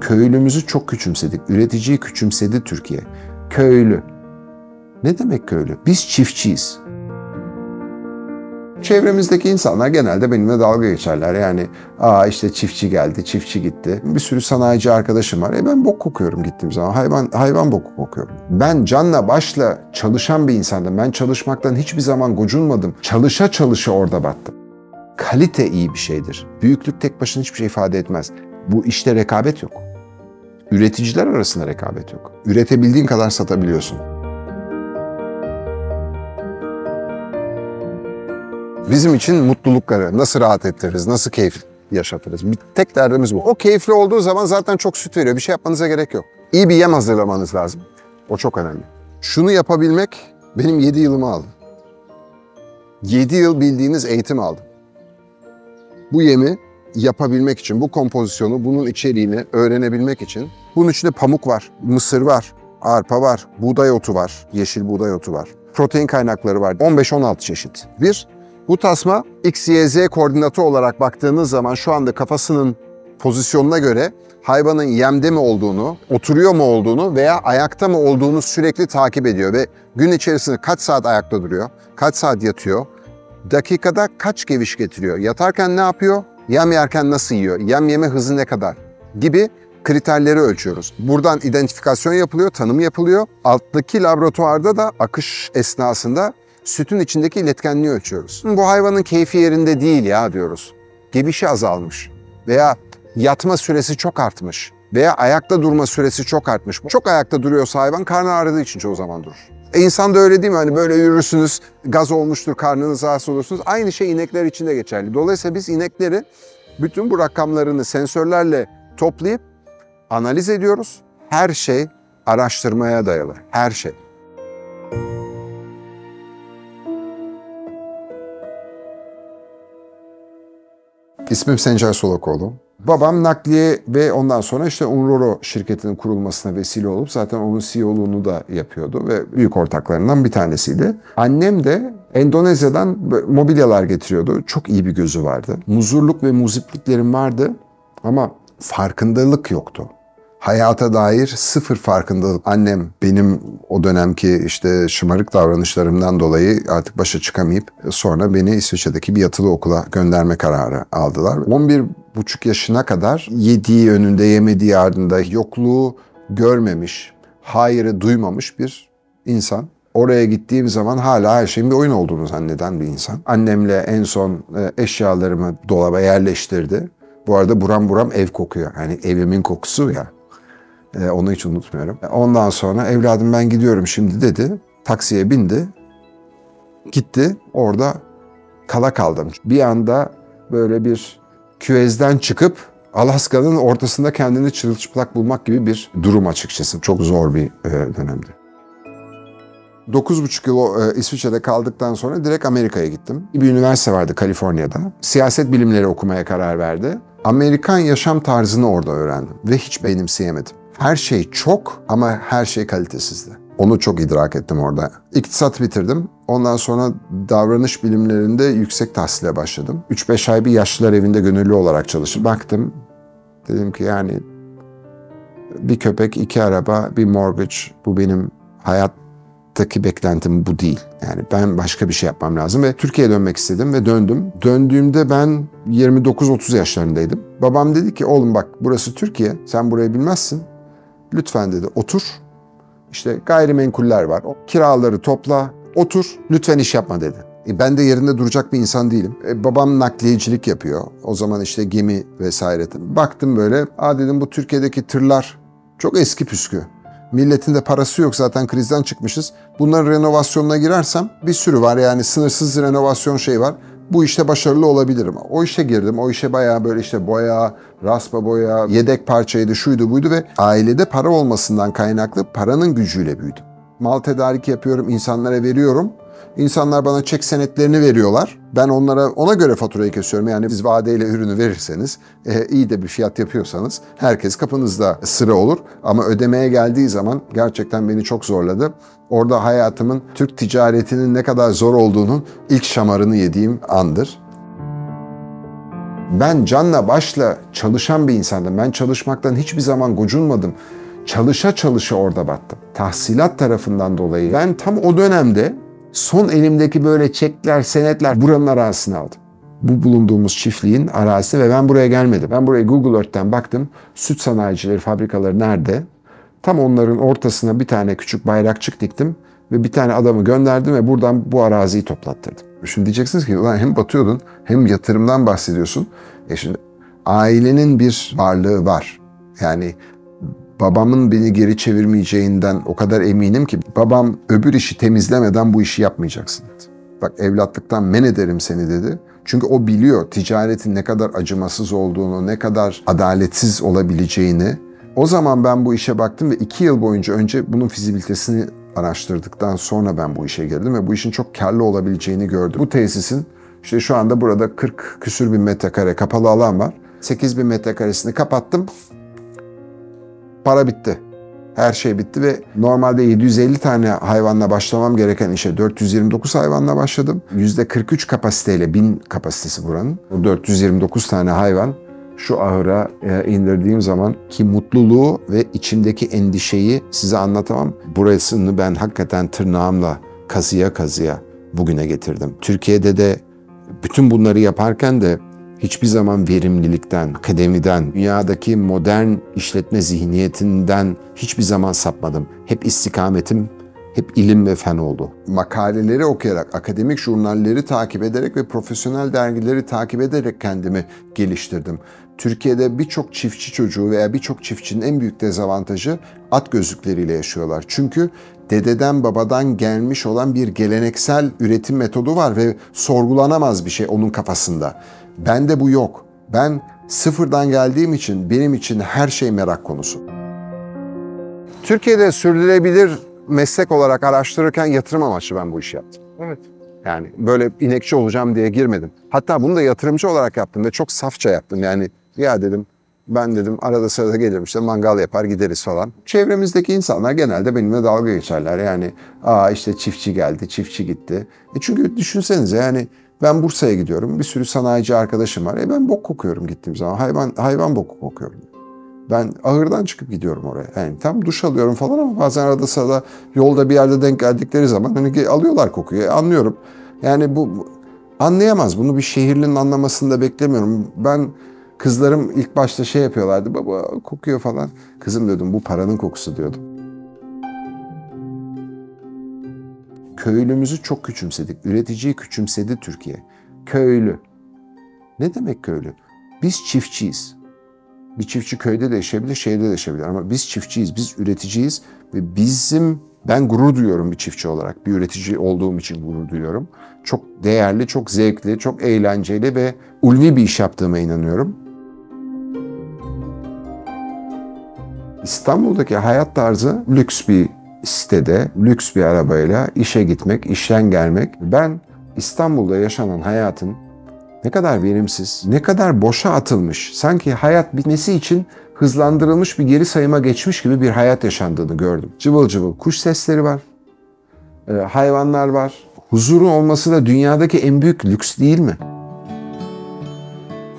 Köylümüzü çok küçümsedik. Üreticiyi küçümsedi Türkiye. Köylü. Ne demek köylü? Biz çiftçiyiz. Çevremizdeki insanlar genelde benimle dalga geçerler. Yani aa işte çiftçi geldi, çiftçi gitti. Bir sürü sanayici arkadaşım var. E ben bok kokuyorum gittiğim zaman. Hayvan hayvan boku kokuyorum. Ben canla başla çalışan bir insandım. Ben çalışmaktan hiçbir zaman gocunmadım. Çalışa çalışa orada battım. Kalite iyi bir şeydir. Büyüklük tek başına hiçbir şey ifade etmez. Bu işte rekabet yok. Üreticiler arasında rekabet yok. Üretebildiğin kadar satabiliyorsun. Bizim için mutlulukları nasıl rahat ettiririz, nasıl keyif yaşatırız? Bir tek derdimiz bu. O keyifli olduğu zaman zaten çok süt veriyor. Bir şey yapmanıza gerek yok. İyi bir yem hazırlamanız lazım. O çok önemli. Şunu yapabilmek benim 7 yılımı aldı. 7 yıl bildiğiniz eğitim aldım. Bu yemi yapabilmek için, bu kompozisyonu, bunun içeriğini öğrenebilmek için bunun içinde pamuk var, mısır var, arpa var, buğday otu var, yeşil buğday otu var. Protein kaynakları var. 15-16 çeşit. Bir, bu tasma X, Y, Z koordinatı olarak baktığınız zaman şu anda kafasının pozisyonuna göre hayvanın yemde mi olduğunu, oturuyor mu olduğunu veya ayakta mı olduğunu sürekli takip ediyor ve gün içerisinde kaç saat ayakta duruyor, kaç saat yatıyor, dakikada kaç geviş getiriyor, yatarken ne yapıyor, yem yerken nasıl yiyor, yem yeme hızı ne kadar gibi kriterleri ölçüyoruz. Buradan identifikasyon yapılıyor, tanım yapılıyor. Alttaki laboratuvarda da akış esnasında sütün içindeki iletkenliği ölçüyoruz. Bu hayvanın keyfi yerinde değil ya diyoruz. Gebişi azalmış veya yatma süresi çok artmış veya ayakta durma süresi çok artmış. Çok ayakta duruyorsa hayvan karnı ağrıdığı için çoğu zaman durur. E insan da öyle değil mi? Hani böyle yürürsünüz, gaz olmuştur, karnınız rahatsız olursunuz. Aynı şey inekler için de geçerli. Dolayısıyla biz inekleri bütün bu rakamlarını sensörlerle toplayıp analiz ediyoruz. Her şey araştırmaya dayalı. Her şey. İsmim Sencer Solakoğlu. Babam nakliye ve ondan sonra işte Unroro şirketinin kurulmasına vesile olup zaten onun CEO'luğunu da yapıyordu ve büyük ortaklarından bir tanesiydi. Annem de Endonezya'dan mobilyalar getiriyordu. Çok iyi bir gözü vardı. Muzurluk ve muzipliklerim vardı ama farkındalık yoktu hayata dair sıfır farkındalık. Annem benim o dönemki işte şımarık davranışlarımdan dolayı artık başa çıkamayıp sonra beni İsviçre'deki bir yatılı okula gönderme kararı aldılar. 11 buçuk yaşına kadar yediği önünde yemediği ardında yokluğu görmemiş, hayırı duymamış bir insan. Oraya gittiğim zaman hala her şeyin bir oyun olduğunu zanneden bir insan. Annemle en son e, eşyalarımı dolaba yerleştirdi. Bu arada buram buram ev kokuyor. Yani evimin kokusu ya. E, onu hiç unutmuyorum. Ondan sonra evladım ben gidiyorum şimdi dedi. Taksiye bindi. Gitti. Orada kala kaldım. Bir anda böyle bir küvezden çıkıp Alaska'nın ortasında kendini çırılçıplak bulmak gibi bir durum açıkçası. Çok zor bir e, dönemdi. 9,5 yıl e, İsviçre'de kaldıktan sonra direkt Amerika'ya gittim. Bir üniversite vardı Kaliforniya'da. Siyaset bilimleri okumaya karar verdi. Amerikan yaşam tarzını orada öğrendim ve hiç benimseyemedim. Her şey çok ama her şey kalitesizdi. Onu çok idrak ettim orada. İktisat bitirdim. Ondan sonra davranış bilimlerinde yüksek tahsile başladım. 3-5 ay bir yaşlılar evinde gönüllü olarak çalıştım. Baktım, dedim ki yani bir köpek, iki araba, bir mortgage bu benim hayattaki beklentim bu değil. Yani ben başka bir şey yapmam lazım ve Türkiye'ye dönmek istedim ve döndüm. Döndüğümde ben 29-30 yaşlarındaydım. Babam dedi ki oğlum bak burası Türkiye, sen burayı bilmezsin. Lütfen dedi otur. İşte gayrimenkuller var. O kiraları topla, otur. Lütfen iş yapma dedi. E ben de yerinde duracak bir insan değilim. E babam nakliyecilik yapıyor. O zaman işte gemi vesaire. Baktım böyle. Aa dedim bu Türkiye'deki tırlar çok eski püskü. Milletin de parası yok zaten krizden çıkmışız. Bunların renovasyonuna girersem bir sürü var yani sınırsız renovasyon şey var bu işte başarılı olabilirim. O işe girdim. O işe bayağı böyle işte boya, raspa boya, yedek parçaydı, şuydu buydu ve ailede para olmasından kaynaklı paranın gücüyle büyüdüm. Mal tedarik yapıyorum, insanlara veriyorum. İnsanlar bana çek senetlerini veriyorlar. Ben onlara ona göre faturayı kesiyorum. Yani siz vadeyle ürünü verirseniz, e, iyi de bir fiyat yapıyorsanız herkes kapınızda sıra olur. Ama ödemeye geldiği zaman gerçekten beni çok zorladı. Orada hayatımın Türk ticaretinin ne kadar zor olduğunun ilk şamarını yediğim andır. Ben canla başla çalışan bir insandım. Ben çalışmaktan hiçbir zaman gocunmadım. Çalışa çalışa orada battım. Tahsilat tarafından dolayı ben tam o dönemde son elimdeki böyle çekler, senetler buranın arazisini aldım. Bu bulunduğumuz çiftliğin arazisi ve ben buraya gelmedim. Ben buraya Google Earth'ten baktım. Süt sanayicileri, fabrikaları nerede? Tam onların ortasına bir tane küçük bayrakçık diktim ve bir tane adamı gönderdim ve buradan bu araziyi toplattırdım. Şimdi diyeceksiniz ki ulan hem batıyordun hem yatırımdan bahsediyorsun. E şimdi ailenin bir varlığı var. Yani babamın beni geri çevirmeyeceğinden o kadar eminim ki babam öbür işi temizlemeden bu işi yapmayacaksın dedi. Bak evlatlıktan men ederim seni dedi. Çünkü o biliyor ticaretin ne kadar acımasız olduğunu, ne kadar adaletsiz olabileceğini. O zaman ben bu işe baktım ve iki yıl boyunca önce bunun fizibilitesini araştırdıktan sonra ben bu işe girdim ve bu işin çok karlı olabileceğini gördüm. Bu tesisin işte şu anda burada 40 küsür bin metrekare kapalı alan var. 8 bin metrekaresini kapattım. Para bitti. Her şey bitti ve normalde 750 tane hayvanla başlamam gereken işe 429 hayvanla başladım. %43 kapasiteyle 1000 kapasitesi buranın. Bu 429 tane hayvan şu ahıra e, indirdiğim zaman ki mutluluğu ve içimdeki endişeyi size anlatamam. Burasını ben hakikaten tırnağımla kazıya kazıya bugüne getirdim. Türkiye'de de bütün bunları yaparken de hiçbir zaman verimlilikten, akademiden, dünyadaki modern işletme zihniyetinden hiçbir zaman sapmadım. Hep istikametim hep ilim ve fen oldu. Makaleleri okuyarak, akademik jurnalleri takip ederek ve profesyonel dergileri takip ederek kendimi geliştirdim. Türkiye'de birçok çiftçi çocuğu veya birçok çiftçinin en büyük dezavantajı at gözlükleriyle yaşıyorlar. Çünkü dededen babadan gelmiş olan bir geleneksel üretim metodu var ve sorgulanamaz bir şey onun kafasında. Bende bu yok. Ben sıfırdan geldiğim için benim için her şey merak konusu. Türkiye'de sürdürülebilir meslek olarak araştırırken yatırım amaçlı ben bu işi yaptım. Evet. Yani böyle inekçi olacağım diye girmedim. Hatta bunu da yatırımcı olarak yaptım ve çok safça yaptım. Yani ya dedim ben dedim arada sırada gelirim işte mangal yapar gideriz falan. Çevremizdeki insanlar genelde benimle dalga geçerler. Yani aa işte çiftçi geldi, çiftçi gitti. E çünkü düşünsenize yani ben Bursa'ya gidiyorum. Bir sürü sanayici arkadaşım var. E ben bok kokuyorum gittiğim zaman. Hayvan hayvan boku kokuyorum. Ben ahırdan çıkıp gidiyorum oraya. Yani tam duş alıyorum falan ama bazen arada sırada yolda bir yerde denk geldikleri zaman hani alıyorlar kokuyu. E, anlıyorum. Yani bu, anlayamaz. Bunu bir şehirlinin anlamasını da beklemiyorum. Ben kızlarım ilk başta şey yapıyorlardı. Baba kokuyor falan. Kızım diyordum bu paranın kokusu diyordum. Köylümüzü çok küçümsedik. Üreticiyi küçümsedi Türkiye. Köylü. Ne demek köylü? Biz çiftçiyiz. Bir çiftçi köyde de yaşayabilir, şehirde de yaşayabilir. Ama biz çiftçiyiz, biz üreticiyiz ve bizim, ben gurur duyuyorum bir çiftçi olarak. Bir üretici olduğum için gurur duyuyorum. Çok değerli, çok zevkli, çok eğlenceli ve ulvi bir iş yaptığıma inanıyorum. İstanbul'daki hayat tarzı lüks bir sitede, lüks bir arabayla işe gitmek, işten gelmek. Ben İstanbul'da yaşanan hayatın ne kadar verimsiz, ne kadar boşa atılmış, sanki hayat bitmesi için hızlandırılmış bir geri sayıma geçmiş gibi bir hayat yaşandığını gördüm. Cıvıl cıvıl kuş sesleri var, e, hayvanlar var. Huzurun olması da dünyadaki en büyük lüks değil mi?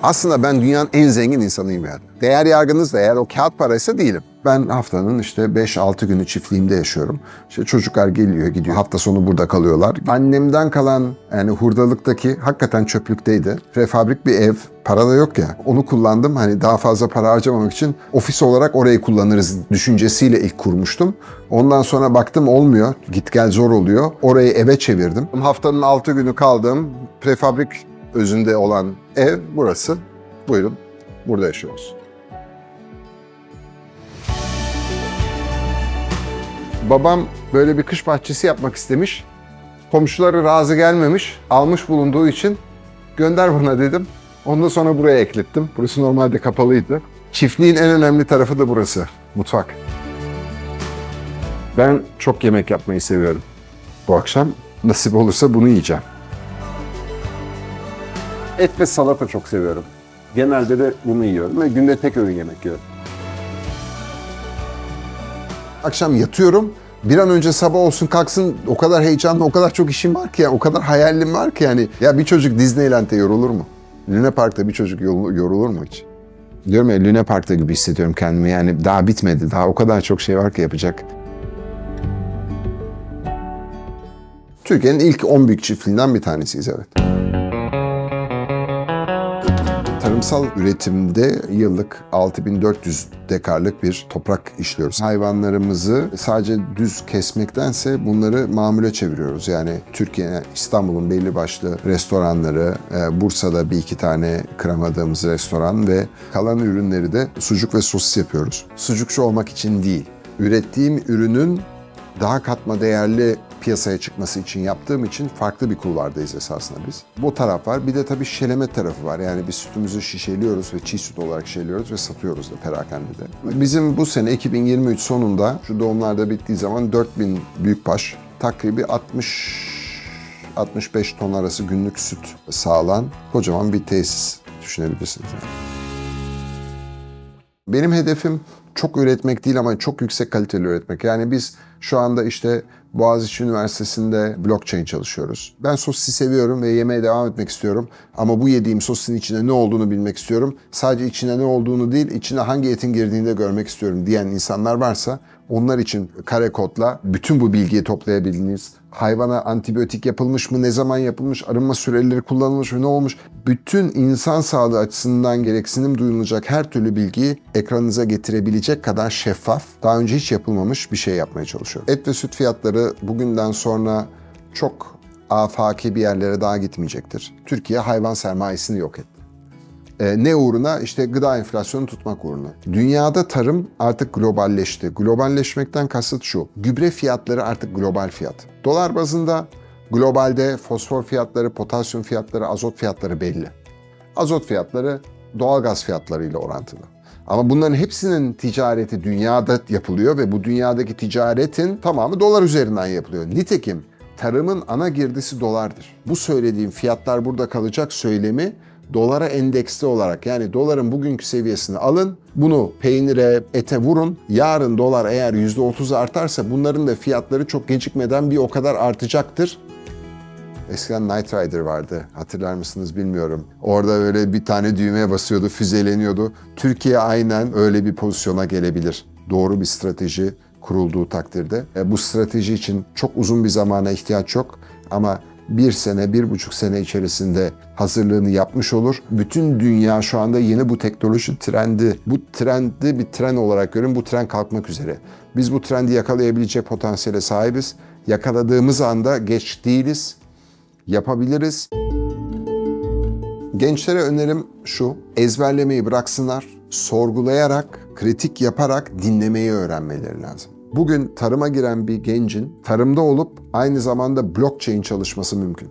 Aslında ben dünyanın en zengin insanıyım yani. Değer yargınız da eğer o kağıt paraysa değilim. Ben haftanın işte 5-6 günü çiftliğimde yaşıyorum. İşte çocuklar geliyor gidiyor. Hafta sonu burada kalıyorlar. Annemden kalan yani hurdalıktaki hakikaten çöplükteydi. Prefabrik bir ev. Para da yok ya. Onu kullandım. Hani daha fazla para harcamamak için ofis olarak orayı kullanırız düşüncesiyle ilk kurmuştum. Ondan sonra baktım olmuyor. Git gel zor oluyor. Orayı eve çevirdim. Haftanın 6 günü kaldığım prefabrik özünde olan ev burası. Buyurun. Burada yaşıyoruz. Babam böyle bir kış bahçesi yapmak istemiş. Komşuları razı gelmemiş. Almış bulunduğu için gönder bana dedim. Ondan sonra buraya eklettim. Burası normalde kapalıydı. Çiftliğin en önemli tarafı da burası. Mutfak. Ben çok yemek yapmayı seviyorum. Bu akşam nasip olursa bunu yiyeceğim. Et ve salata çok seviyorum. Genelde de bunu yiyorum ve günde tek öğün yemek yiyorum. Akşam yatıyorum. Bir an önce sabah olsun kalksın o kadar heyecanlı, o kadar çok işim var ki ya, o kadar hayalim var ki yani. Ya bir çocuk Disneyland'e yorulur mu? Luna Park'ta bir çocuk yorulur mu hiç? Diyorum ya Luna Park'ta gibi hissediyorum kendimi. Yani daha bitmedi. Daha o kadar çok şey var ki yapacak. Türkiye'nin ilk 10 büyük çiftliğinden bir tanesiyiz evet. Tarımsal üretimde yıllık 6400 dekarlık bir toprak işliyoruz. Hayvanlarımızı sadece düz kesmektense bunları mamule çeviriyoruz. Yani Türkiye, İstanbul'un belli başlı restoranları, e, Bursa'da bir iki tane kıramadığımız restoran ve kalan ürünleri de sucuk ve sosis yapıyoruz. Sucukçu olmak için değil, ürettiğim ürünün daha katma değerli piyasaya çıkması için yaptığım için farklı bir kulvardayız esasında biz. Bu taraf var. Bir de tabii şişeleme tarafı var. Yani biz sütümüzü şişeliyoruz ve çiğ süt olarak şişeliyoruz ve satıyoruz da perakendede. Bizim bu sene 2023 sonunda şu doğumlarda bittiği zaman 4000 büyükbaş takribi 60 65 ton arası günlük süt sağlan kocaman bir tesis düşünebilirsiniz. Yani. Benim hedefim çok üretmek değil ama çok yüksek kaliteli üretmek. Yani biz şu anda işte Boğaziçi Üniversitesi'nde blockchain çalışıyoruz. Ben sosisi seviyorum ve yemeye devam etmek istiyorum. Ama bu yediğim sosisin içinde ne olduğunu bilmek istiyorum. Sadece içine ne olduğunu değil, içine hangi etin girdiğini de görmek istiyorum diyen insanlar varsa onlar için kare kodla bütün bu bilgiyi toplayabildiğiniz, hayvana antibiyotik yapılmış mı, ne zaman yapılmış, arınma süreleri kullanılmış mı, ne olmuş, bütün insan sağlığı açısından gereksinim duyulacak her türlü bilgiyi ekranınıza getirebilecek kadar şeffaf, daha önce hiç yapılmamış bir şey yapmaya çalışıyorum. Et ve süt fiyatları bugünden sonra çok afaki bir yerlere daha gitmeyecektir. Türkiye hayvan sermayesini yok etti. E, ne uğruna? İşte gıda enflasyonu tutmak uğruna. Dünyada tarım artık globalleşti. Globalleşmekten kasıt şu. Gübre fiyatları artık global fiyat. Dolar bazında globalde fosfor fiyatları, potasyum fiyatları, azot fiyatları belli. Azot fiyatları doğalgaz fiyatlarıyla orantılı. Ama bunların hepsinin ticareti dünyada yapılıyor ve bu dünyadaki ticaretin tamamı dolar üzerinden yapılıyor. Nitekim tarımın ana girdisi dolardır. Bu söylediğim fiyatlar burada kalacak söylemi dolara endeksli olarak yani doların bugünkü seviyesini alın, bunu peynire, ete vurun. Yarın dolar eğer %30 artarsa bunların da fiyatları çok gecikmeden bir o kadar artacaktır. Eskiden Knight Rider vardı. Hatırlar mısınız bilmiyorum. Orada öyle bir tane düğmeye basıyordu, füzeleniyordu. Türkiye aynen öyle bir pozisyona gelebilir. Doğru bir strateji kurulduğu takdirde. E, bu strateji için çok uzun bir zamana ihtiyaç yok. Ama bir sene, bir buçuk sene içerisinde hazırlığını yapmış olur. Bütün dünya şu anda yeni bu teknoloji trendi, bu trendi bir tren olarak görün. Bu tren kalkmak üzere. Biz bu trendi yakalayabilecek potansiyele sahibiz. Yakaladığımız anda geç değiliz. Yapabiliriz. Gençlere önerim şu, ezberlemeyi bıraksınlar, sorgulayarak, kritik yaparak dinlemeyi öğrenmeleri lazım. Bugün tarıma giren bir gencin tarımda olup aynı zamanda blockchain çalışması mümkün.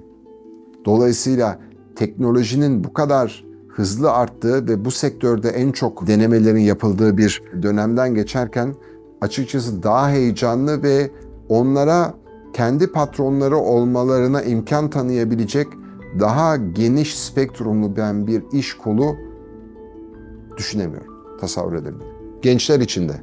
Dolayısıyla teknolojinin bu kadar hızlı arttığı ve bu sektörde en çok denemelerin yapıldığı bir dönemden geçerken açıkçası daha heyecanlı ve onlara kendi patronları olmalarına imkan tanıyabilecek daha geniş spektrumlu ben bir iş kolu düşünemiyorum, tasavvur edemiyorum. Gençler için de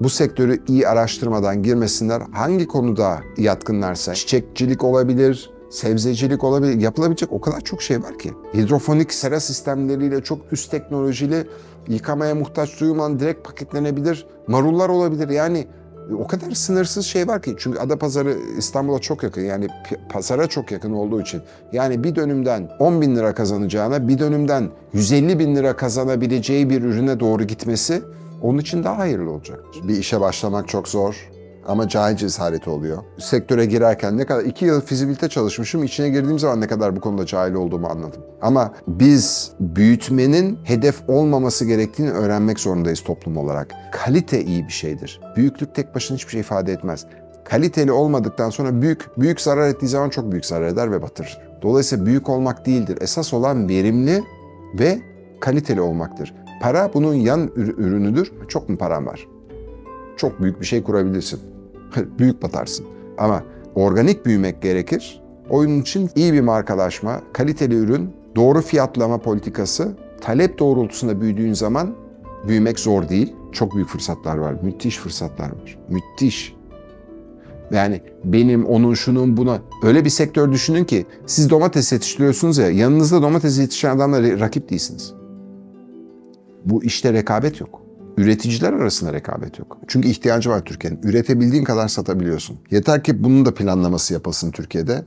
bu sektörü iyi araştırmadan girmesinler. Hangi konuda yatkınlarsa çiçekçilik olabilir, sebzecilik olabilir. Yapılabilecek o kadar çok şey var ki. Hidrofonik sera sistemleriyle çok üst teknolojili yıkamaya muhtaç duyulmadan direkt paketlenebilir. Marullar olabilir. Yani o kadar sınırsız şey var ki. Çünkü Adapazarı İstanbul'a çok yakın. Yani pazara çok yakın olduğu için. Yani bir dönümden 10 bin lira kazanacağına bir dönümden 150 bin lira kazanabileceği bir ürüne doğru gitmesi onun için daha hayırlı olacaktır. Bir işe başlamak çok zor ama cahil cesareti oluyor. Sektöre girerken ne kadar, iki yıl fizibilite çalışmışım, içine girdiğim zaman ne kadar bu konuda cahil olduğumu anladım. Ama biz büyütmenin hedef olmaması gerektiğini öğrenmek zorundayız toplum olarak. Kalite iyi bir şeydir. Büyüklük tek başına hiçbir şey ifade etmez. Kaliteli olmadıktan sonra büyük, büyük zarar ettiği zaman çok büyük zarar eder ve batırır. Dolayısıyla büyük olmak değildir. Esas olan verimli ve kaliteli olmaktır. Para bunun yan ürünüdür. Çok mu paran var? Çok büyük bir şey kurabilirsin. Büyük batarsın. Ama organik büyümek gerekir. Oyun için iyi bir markalaşma, kaliteli ürün, doğru fiyatlama politikası, talep doğrultusunda büyüdüğün zaman büyümek zor değil. Çok büyük fırsatlar var. Müthiş fırsatlar var. Müthiş. Yani benim, onun, şunun, buna. Öyle bir sektör düşünün ki siz domates yetiştiriyorsunuz ya yanınızda domates yetiştiren adamla rakip değilsiniz. Bu işte rekabet yok. Üreticiler arasında rekabet yok. Çünkü ihtiyacı var Türkiye'nin. Üretebildiğin kadar satabiliyorsun. Yeter ki bunun da planlaması yapılsın Türkiye'de.